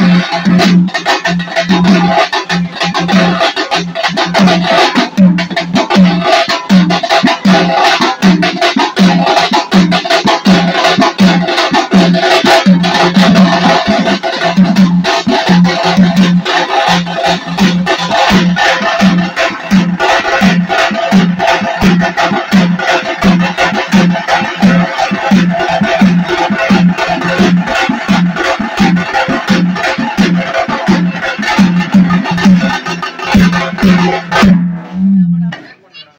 Thank you. Música